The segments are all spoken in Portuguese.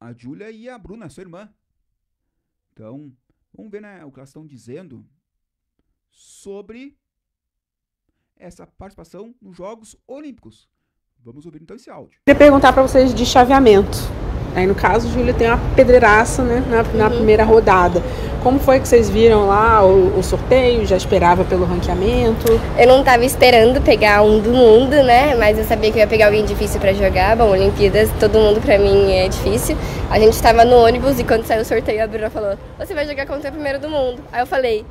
a Júlia e a Bruna, sua irmã. Então, vamos ver né, o que elas estão dizendo sobre essa participação nos Jogos Olímpicos. Vamos ouvir então esse áudio. Queria perguntar para vocês de chaveamento. Aí no caso, Júlia tem uma pedreiraça né, na, na uhum. primeira rodada. Como foi que vocês viram lá o, o, sorteio? Já esperava pelo ranqueamento? Eu não estava esperando pegar um do mundo, né? Mas eu sabia que eu ia pegar alguém difícil para jogar. Bom, Olimpíadas, todo mundo para mim é difícil. A gente estava no ônibus e quando saiu o sorteio, a Bruna falou: Você vai jogar contra o primeiro do mundo. Aí eu falei: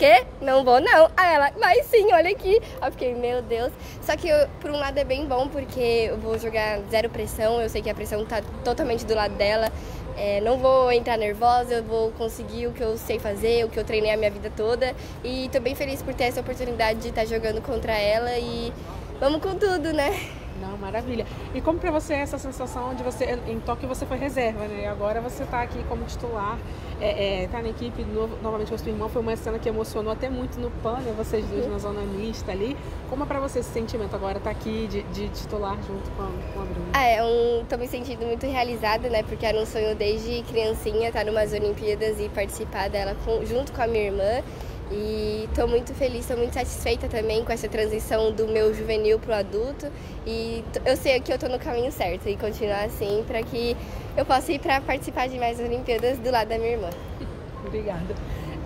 quê? Não vou não. Aí ela, vai sim, olha aqui. Eu fiquei, meu Deus. Só que eu, por um lado é bem bom, porque eu vou jogar zero pressão, eu sei que a pressão tá totalmente do lado dela. É, não vou entrar nervosa, eu vou conseguir o que eu sei fazer, o que eu treinei a minha vida toda. E tô bem feliz por ter essa oportunidade de estar tá jogando contra ela e vamos com tudo, né? Não, maravilha. E como para você é essa sensação de você em Tóquio você foi reserva, né? E agora você está aqui como titular, é, é, tá na equipe no, novamente com a sua irmã. Foi uma cena que emocionou até muito no PAN, né? Vocês dois na zona mista ali. Como é para você esse sentimento agora tá aqui de, de, titular junto com a, com a Bruna? Ah, é um, tô me sentindo muito realizada, né? Porque era um sonho desde criancinha estar tá numas Olimpíadas e participar dela com, junto com a minha irmã. E estou muito feliz, estou muito satisfeita também com essa transição do meu juvenil para o adulto. E eu sei que eu estou no caminho certo e continuar assim para que eu possa ir para participar de mais Olimpíadas do lado da minha irmã. Obrigada.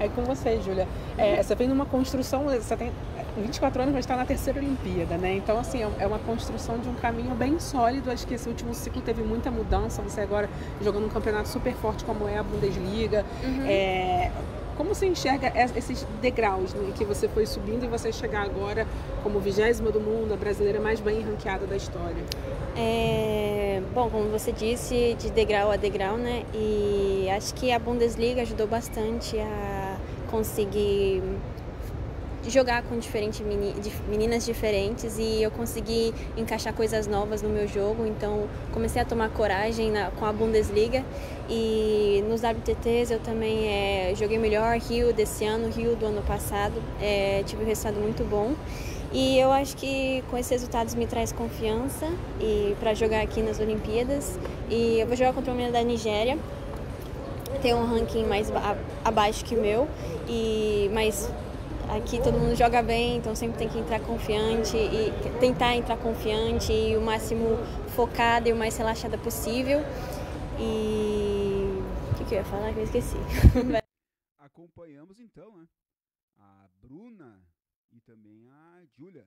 É com você, Júlia. É, você vem numa construção, você tem 24 anos, mas está na terceira Olimpíada, né? Então, assim, é, é uma construção de um caminho bem sólido. Acho que esse último ciclo teve muita mudança. Você agora jogando um campeonato super forte como é a Bundesliga. Uhum. É, como você enxerga esses degraus né, que você foi subindo e você chegar agora como vigésima do mundo, a brasileira mais bem ranqueada da história? É, bom, como você disse, de degrau a degrau, né? E acho que a Bundesliga ajudou bastante a conseguir jogar com diferentes meninas diferentes e eu consegui encaixar coisas novas no meu jogo. Então comecei a tomar coragem na, com a Bundesliga e nos WTTs eu também é, joguei melhor Rio desse ano, Rio do ano passado. É, tive um resultado muito bom. E eu acho que com esses resultados me traz confiança e para jogar aqui nas Olimpíadas. E eu vou jogar contra uma menina da Nigéria. Tem um ranking mais abaixo que o meu, e mas Aqui todo mundo joga bem, então sempre tem que entrar confiante e tentar entrar confiante e o máximo focada e o mais relaxada possível. E o que, que eu ia falar que eu esqueci? Acompanhamos então, né? A Bruna e também a Júlia.